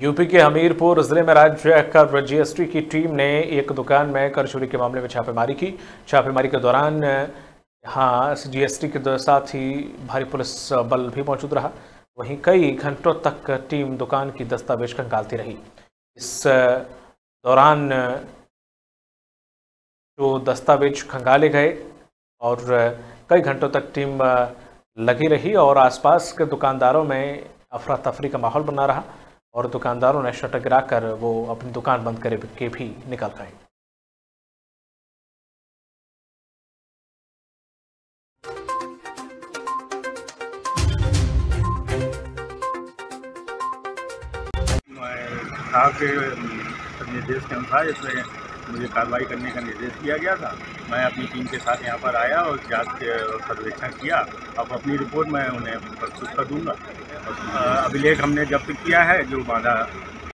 UP के हमीरपुर ज़िले में राज्य कर जीएसटी की टीम ने एक दुकान में कर चोरी के मामले में छापेमारी की। छापेमारी के दौरान, यहाँ जीएसटी के साथ ही भारी पुलिस बल भी मौजूद रहा। वहीं कई घंटों तक टीम दुकान की दस्तावेज़ खंगालती रही। इस दौरान जो दस्तावेज़ खंगाले गए और कई घंटों तक टीम लगी रही और आसपास के दुकानदारों में अफरा तफरी का माहौल बना रहा। और दुकानदारों ने शटर गिराकर वो अपनी दुकान बंद करके भी निकल गए साहब अपने निर्देश के अनुसार इसमें मुझे कार्रवाई करने का निर्देश दिया गया था। मैं अपनी टीम के साथ यहाँ पर आया और जाँच सर्वेक्षण किया। अब अपनी रिपोर्ट मैं उन्हें प्रस्तुत कर दूँगा। अभिलेख हमने जब्त किया है, जो बाधा